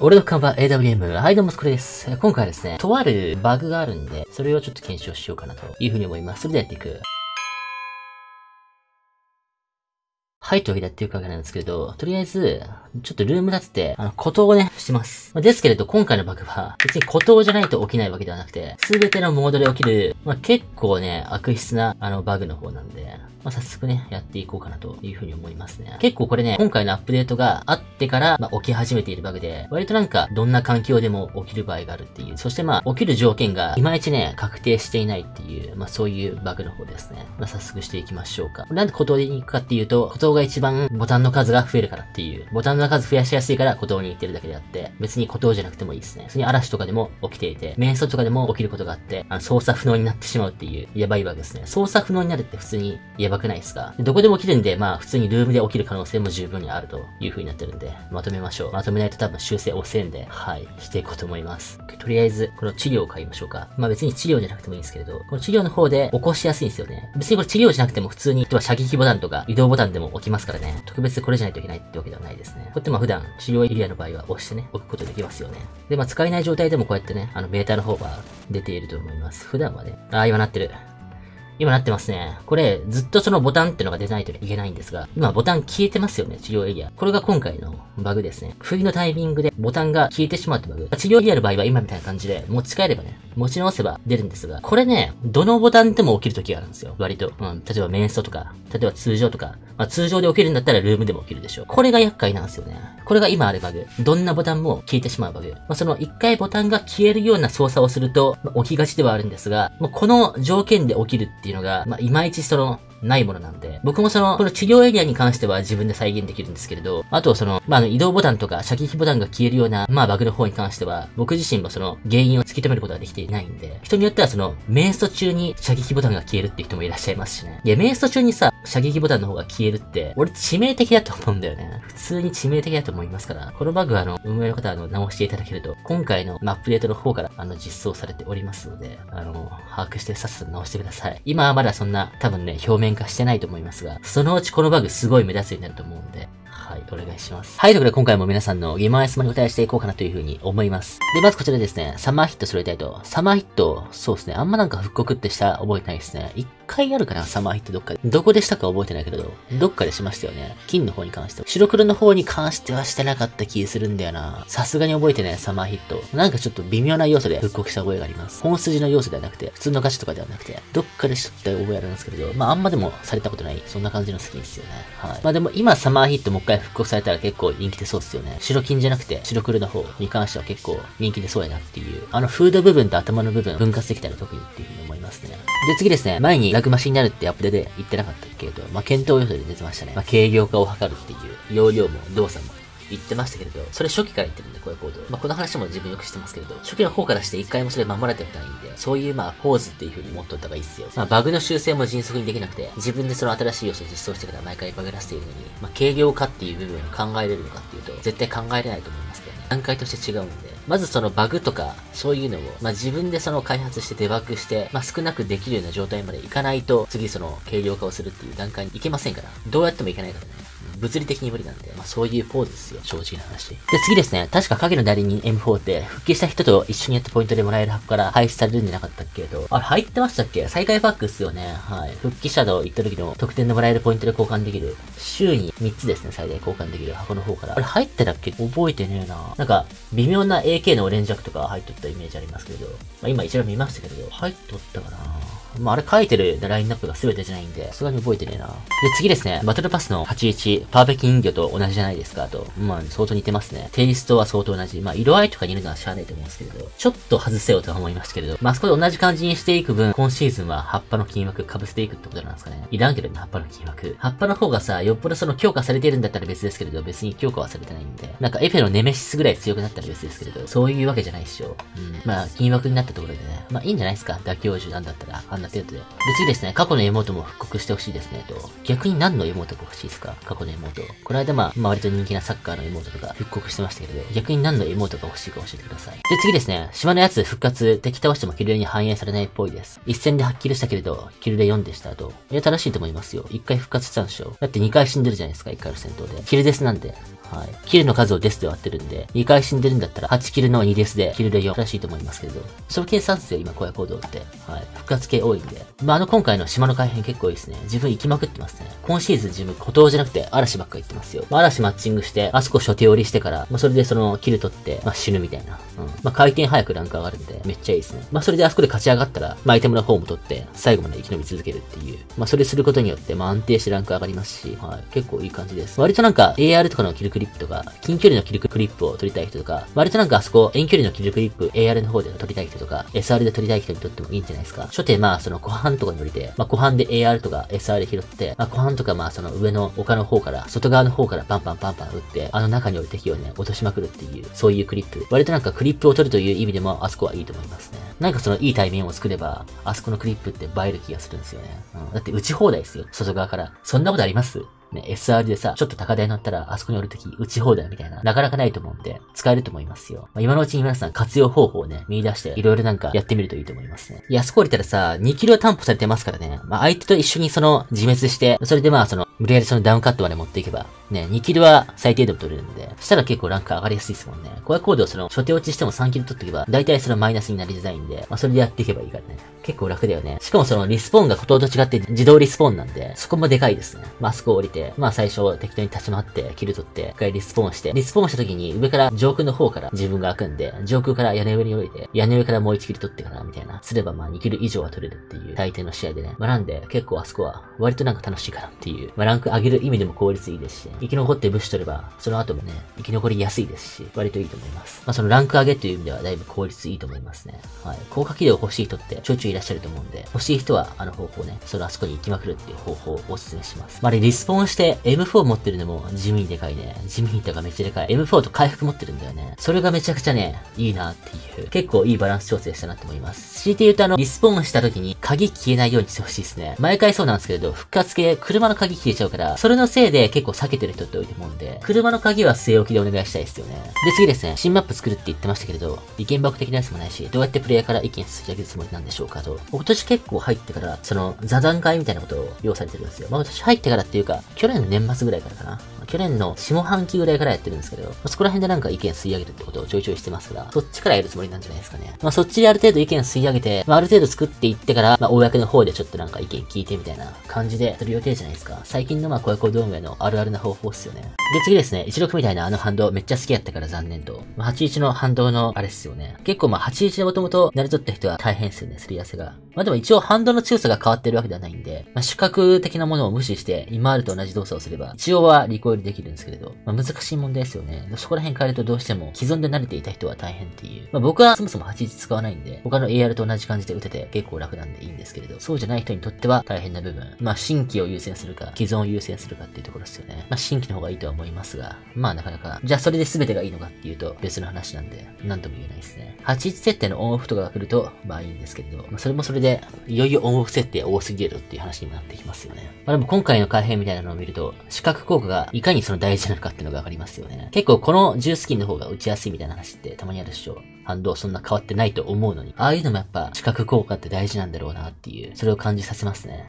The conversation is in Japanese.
俺の看板 AWM、はいどうもこれです。今回はですね、とあるバグがあるんで、それをちょっと検証しようかなというふうに思います。それではやっていく。はい、というわけでやっていくわけなんですけど、とりあえず、ちょっとルーム立てて、あの、孤島をね、します。まですけれど、今回のバグは、別に孤島じゃないと起きないわけではなくて、すべてのモードで起きる、まあ、結構ね、悪質な、あの、バグの方なんで、まあ、早速ね、やっていこうかなというふうに思いますね。結構これね、今回のアップデートがあってから、まあ、起き始めているバグで、割となんか、どんな環境でも起きる場合があるっていう、そしてまあ、起きる条件が、いまいちね、確定していないっていう、まあ、そういうバグの方ですね。まあ、早速していきましょうか。なんで孤島に行くかっていうと、孤島が一番ボタンの数が増えるからっていう、ボタンの数増やしやすいから孤島に行ってるだけであって、別に孤島じゃなくてもいいですね。普通に嵐とかでも起きていて、瞑想とかでも起きることがあって、あの、操作不能になってしまうっていう、やばいバグですね。操作不能になるって普通にやばくないですか？どこでも起きるんで、まあ普通にルームで起きる可能性も十分にあるという風になってるんで、まとめましょう。まとめないと多分修正遅いんで、はい、していこうと思います。とりあえず、この治療を買いましょうか。まあ別に治療じゃなくてもいいんですけれど、この治療の方で起こしやすいんですよね。別にこれ治療じゃなくても普通に、例えば射撃ボタンとか移動ボタンでも起きますからね。特別これじゃないといけないってわけではないですね。こうやってまあ普段治療エリアの場合は押してね、置くことできますよね。で、まあ使えない状態でもこうやってね、あのメーターの方が出ていると思います。普段はね。ああ、今なってる。今なってますね。これ、ずっとそのボタンってのが出ないといけないんですが、今ボタン消えてますよね、治療エリア。これが今回のバグですね。不意のタイミングでボタンが消えてしまうってバグ。治療エリアの場合は今みたいな感じで、持ち帰ればね、持ち直せば出るんですが、これね、どのボタンでも起きる時があるんですよ。割と。うん。例えば瞑想とか、例えば通常とか、まあ通常で起きるんだったらルームでも起きるでしょう。これが厄介なんですよね。これが今あるバグ。どんなボタンも消えてしまうバグ。まあ、その一回ボタンが消えるような操作をすると、まあ、起きがちではあるんですが、もうこの条件で起きるっていうのが、まあ、いまいちその、ないものなんで、僕もその、この治療エリアに関しては自分で再現できるんですけれど、あとその、まあ、移動ボタンとか射撃ボタンが消えるような、まあ、バグの方に関しては、僕自身もその、原因を突き止めることができていないんで、人によってはその、瞑想中に射撃ボタンが消えるって人もいらっしゃいますしね。いや、瞑想中にさ、射撃ボタンの方が消えるって、俺致命的だと思うんだよね。普通に致命的だと思いますから、このバグはあの、運営の方はあの、直していただけると、今回のアップデートの方からあの、実装されておりますので、あの、把握してさっさと直してください。今はまだそんな、多分ね、表面化してないと思いますが、そのうちこのバグすごい目立つようになると思うんで、はい、お願いします。はい、ということで今回も皆さんの疑問や質問に答えしていこうかなというふうに思います。で、まずこちらですね、サマーヒット揃えたいと。サマーヒット、そうですね、あんまなんか復刻ってした覚えてないですね。一回あるかな、サマーヒットどっかで。どこでしたか覚えてないけど、どっかでしましたよね。金の方に関しては。白黒の方に関してはしてなかった気するんだよな。さすがに覚えてない、サマーヒット。なんかちょっと微妙な要素で復刻した覚えがあります。本筋の要素ではなくて、普通のガチとかではなくて、どっかでしとった覚えあるんですけど、まああんまでもされたことない、そんな感じの好きですよね。はい。まあでも今サマーヒットも回復刻されたら結構人気出そうですよね。白金じゃなくて白黒の方に関しては結構人気出そうやなっていう。あのフード部分と頭の部分分割できたら特にっていうふうに思いますね。で、次ですね。前にラグマシになるってアップデで言ってなかったけど、まあ、検討予想で出てましたね。まあ、軽量化を図るっていう、容量も動作も言ってましたけれど、それ初期から言ってるんで、こういう行動。まあ、この話も自分よく知ってますけれど、初期の方からして一回もそれ守られてないいんで、そういうまあ、ポーズっていう風に持っとった方がいいっすよ。まあ、バグの修正も迅速にできなくて、自分でその新しい要素を実装してから毎回バグらせているのに、まあ、軽量化っていう部分を考えれるのかっていうと、絶対考えれないと思いますけどね。段階として違うんで、まずそのバグとか、そういうのを、まあ、自分でその開発してデバッグして、まあ、少なくできるような状態までいかないと、次その軽量化をするっていう段階に行けませんから。どうやってもいけないからね。物理的に無理なんで、まあそういうポーズですよ、正直な話。で、次ですね、確か影の代理人 M4 って復帰した人と一緒にやったポイントでもらえる箱から廃止されるんじゃなかったっけど、あれ入ってましたっけ？再開パックっすよね。はい。復帰シャドウ行った時の特典でもらえるポイントで交換できる、週に3つですね、最大交換できる箱の方から。あれ入ってたっけ？覚えてねえな。なんか、微妙な AK のオレンジャックとか入っとったイメージありますけど、まあ今一度見ましたけど、入っとったかなまあ、あれ書いてるラインナップが全てじゃないんで、さすがに覚えてねえな。で、次ですね。バトルパスの81、パーフェキ人魚と同じじゃないですか、と。まあ、相当似てますね。テイストは相当同じ。まあ、色合いとか似るのはしゃあないと思うんですけれど、ちょっと外せようとは思いますけれど、まあ、そこで同じ感じにしていく分、今シーズンは葉っぱの金枠被せていくってことなんですかね。いらんけどね、葉っぱの金枠。葉っぱの方がさ、よっぽどその強化されてるんだったら別ですけれど、別に強化はされてないんで。なんかエフェのネメシスぐらい強くなったら別ですけれど、そういうわけじゃないっしょ。うん。まあ、金枠になったところでね。まあ、いいんじゃないですか。妥協樹なんだったら、んな程度で。で、次ですね、過去の妹も復刻してほしいですね、と。逆に何の妹が欲しいですか？過去の妹。この間まあ、まあ割と人気なサッカーの妹とか復刻してましたけど、逆に何の妹が欲しいか教えてください。で、次ですね、島のやつ復活、敵倒してもキルレに反映されないっぽいです。一戦で発揮したけれど、キルレ4でしたと。いや、正しいと思いますよ。一回復活したんでしょ。だって2回死んでるじゃないですか、一回の戦闘で。キルデスなんで。はい。キルの数をデスで割ってるんで、2回死んでるんだったら、8キルの2デスで、キルで4らしいと思いますけど、その計算ですよ、今、荒野行動って。はい。復活系多いんで。まあ、あの、今回の島の改変結構いいですね。自分行きまくってますね。今シーズン自分、孤島じゃなくて、嵐ばっか行ってますよ。まあ、嵐マッチングして、あそこ初手折りしてから、まあ、それでその、キル取って、まあ、死ぬみたいな。うん。まあ、回転早くランク上がるんで、めっちゃいいですね。まあ、それであそこで勝ち上がったら、まあ、アイテムの方も取って、最後まで生き延び続けるっていう。まあ、それすることによって、まあ、安定してランク上がりますし、はい。結構いい感じです。割となんか、AR とかのキルクリップとか、近距離のキルクリップを取りたい人とか、割となんかあそこ、遠距離のキルクリップ、AR の方で取りたい人とか、SR で取りたい人にとってもいいんじゃないですか。初手、まあ、その、湖畔とかに降りて、まあ、湖畔で AR とか SR で拾って、まあ、湖畔とか、まあ、その上の丘の方から、外側の方からパンパンパンパン撃って、あの中におる敵をね、落としまくるっていう、そういうクリップ。割となんかクリップを取るという意味でも、あそこはいいと思いますね。なんかそのいい対面を作れば、あそこのクリップって映える気がするんですよね。うん。だって打ち放題ですよ。外側から。そんなことあります？ね、SR でさ、ちょっと高台乗ったら、あそこにおるとき、打ち放題みたいな、なかなかないと思うんで、使えると思いますよ。まあ、今のうちに皆さん活用方法をね、見出して、いろいろなんかやってみるといいと思いますね。安く、降りたらさ、2キロ担保されてますからね。まあ、相手と一緒にその、自滅して、それでまあ、その、無理やりそのダウンカットまで持っていけば、ね、2キルは最低でも取れるんで、したら結構ランク上がりやすいですもんね。これコードをその、初手落ちしても3キル取っておけば、大体そのマイナスになりづらいんで、まあそれでやっていけばいいからね。結構楽だよね。しかもそのリスポーンがことと違って自動リスポーンなんで、そこもでかいですね。マスクを降りて、まあ最初適当に立ち回って、キル取って、一回リスポーンして、リスポーンした時に上から上空の方から自分が開くんで、上空から屋根上に降りて、屋根上からもう1キル取ってからみたいな、すればまあ2キル以上は取れるっていう大抵の試合でね。まあなんで、結構あそこは割となんか楽しいかなっていう、まあランク上げる意味でも効率いいですし、生き残って武士取れば、その後もね、生き残りやすいですし、割といいと思います。まあそのランク上げという意味ではだいぶ効率いいと思いますね。はい。効果機能欲しい人ってちょいちょいいらっしゃると思うんで、欲しい人はあの方法ね、そのあそこに行きまくるっていう方法をお勧めします。まあ、リスポーンして M4 持ってるのも地味にでかいね。地味にとかめっちゃでかい。M4 と回復持ってるんだよね。それがめちゃくちゃね、いいなっていう、結構いいバランス調整したなって思います。強いて言うとあの、リスポーンした時に鍵消えないようにしてほしいですね。毎回そうなんですけど、復活系、車の鍵消えちゃうから、それのせいで結構避けてる人って多いと思うんで、車の鍵は据え置きでお願いしたいですよね。で、次ですね、新マップ作るって言ってましたけれど、意見箱的なやつもないし、どうやってプレイヤーから意見すり上げるつもりなんでしょうかと。今年結構入ってから、その、座談会みたいなことを要されてるんですよ。まあ私入ってからっていうか、去年の年末ぐらいからかな。去年の下半期ぐらいからやってるんですけど、まあ、そこら辺でなんか意見吸い上げるってことをちょいちょいしてますが、そっちからやるつもりなんじゃないですかね。まあそっちである程度意見吸い上げて、まあある程度作っていってから、まあ公の方でちょっとなんか意見聞いてみたいな感じでする予定じゃないですか。最近のまあ小屋ドームへのあるあるな方法っすよね。で次ですね、16みたいなあの反動めっちゃ好きやったから残念と。まあ81の反動のあれっすよね。結構まあ81でもともと慣れとった人は大変っすよね、すり合わせが。まあでも一応反動の強さが変わってるわけではないんで、まあ主角的なものを無視して今あると同じ動作をすれば、一応はリコイルできるんですけれど、まあ、難しい問題ですよね。そこら辺変えるとどうしても既存で慣れていた人は大変っていう。まあ、僕はそもそも81使わないんで、他の AR と同じ感じで打てて結構楽なんでいいんですけれど、そうじゃない人にとっては大変な部分。まあ、新規を優先するか、既存を優先するかっていうところですよね。まあ、新規の方がいいとは思いますが、まあ、なかなか、じゃあそれで全てがいいのかっていうと別の話なんで、何とも言えないですね。81設定のオンオフとかが来ると、まあいいんですけれど、まあ、それもそれで、いよいよオンオフ設定多すぎるっていう話にもなってきますよね。まあでも今回の改変みたいなのを見ると、視覚効果がいかにその大事なのかっていうのがわかりますよね。結構このジュースキンの方が打ちやすいみたいな話ってたまにあるでしょ。反動そんな変わってないと思うのに。ああいうのもやっぱ視覚効果って大事なんだろうなっていう、それを感じさせますね。